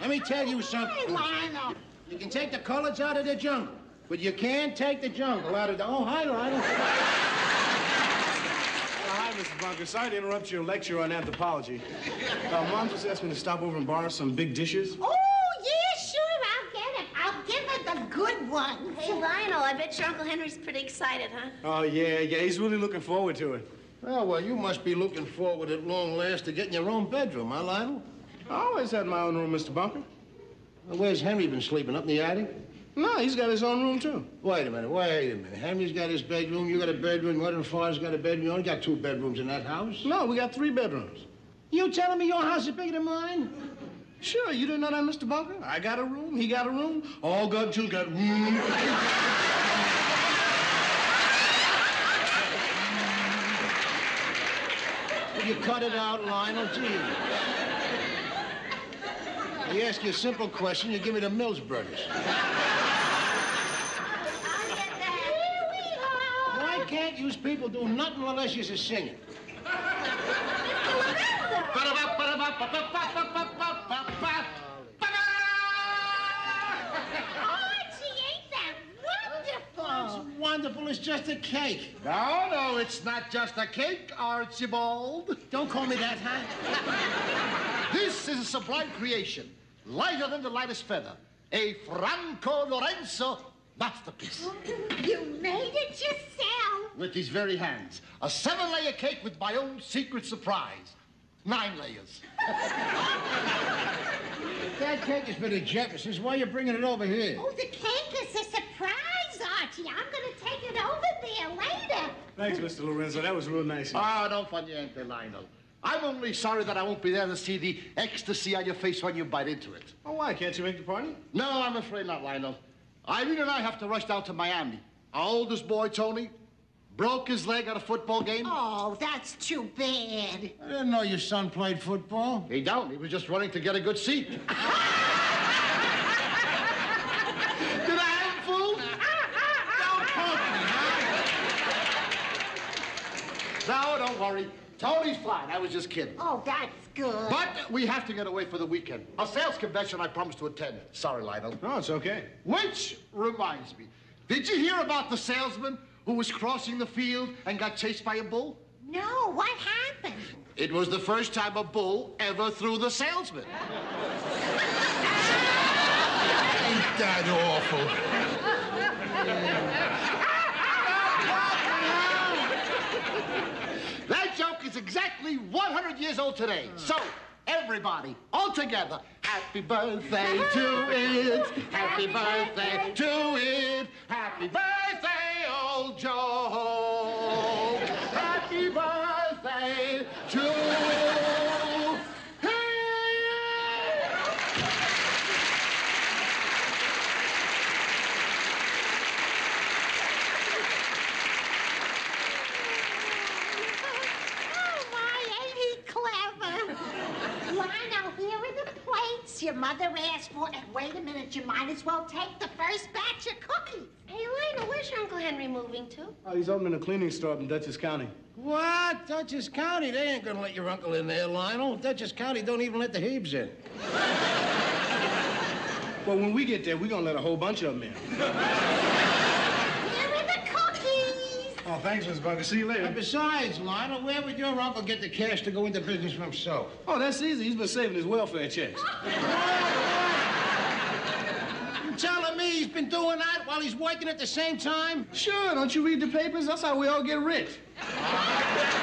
Let me tell you something. Lionel. You can take the colors out of the jungle, but you can't take the jungle out of the. Oh, hi, Lionel. Hi, Mr. Bunker. Sorry to interrupt your lecture on anthropology. Uh, Mom just asked me to stop over and borrow some big dishes. Oh, yeah, sure, I'll get it. I'll give her the good one. Hey, Lionel, I bet your Uncle Henry's pretty excited, huh? Oh, yeah, yeah. He's really looking forward to it. Well, well, you must be looking forward at long last to getting your own bedroom, huh, Lionel? I always had my own room, Mr. Bunker. Well, where's Henry been sleeping? Up in the attic? No, he's got his own room, too. Wait a minute, wait a minute. Henry's got his bedroom, you got a bedroom, Mother and Father's got a bedroom. You only got two bedrooms in that house. No, we got three bedrooms. You telling me your house is bigger than mine? Sure, you didn't know that, Mr. Bunker? I got a room, he got a room. All got two got room. You cut it out, Lionel? Gee. I ask you a simple question, you give me the Mills Brothers. Why can't you people do nothing unless you're singing? Archie, ain't that wonderful? It's wonderful, just a cake. No, no, it's not just a cake, Archibald. Don't call me that, huh? This is a sublime creation, lighter than the lightest feather. A Franco Lorenzo masterpiece. You made it yourself. With these very hands. A seven layer cake with my own secret surprise. Nine layers. That cake has been at Jefferson's. Why are you bringing it over here? Oh, the cake is a surprise, Archie. I'm going to take it over there later. Thanks, Mr. Lorenzo. That was real nice. of you. Ah, don't fun niente, Lionel. I'm only sorry that I won't be there to see the ecstasy on your face when you bite into it. Oh, why? Can't you make the party? No, I'm afraid not, Lionel. Irene and I have to rush down to Miami. Our oldest boy, Tony, broke his leg at a football game. Oh, that's too bad. I didn't know your son played football. He don't. He was just running to get a good seat. Did I have him fooled? No, don't worry. Tony's fine. I was just kidding. Oh, that's good. But we have to get away for the weekend. A sales convention I promised to attend. Sorry, Lionel. No, it's okay. Which reminds me, did you hear about the salesman who was crossing the field and got chased by a bull? no, what happened? It was the first time a bull ever threw the salesman. Ain't that awful? That joke is exactly 100 years old today. So, everybody, all together, happy birthday to it. Happy birthday to it. Happy birthday, Lionel, here are the plates your mother asked for. And wait a minute, you might as well take the first batch of cookies. Hey, Lionel, where's your Uncle Henry moving to? Oh, he's opening a cleaning store up in Dutchess County. What? Dutchess County? They ain't gonna let your uncle in there, Lionel. Dutchess County don't even let the Hebes in. Well, when we get there, we're gonna let a whole bunch of them in. Here are the cookies. Oh, thanks, Mr. Bunker. See you later. And besides, Lionel, where would your uncle get the cash to go into business for himself? Oh, that's easy. He's been saving his welfare checks. You telling me he's been doing that while he's working at the same time? Sure, don't you read the papers? That's how we all get rich.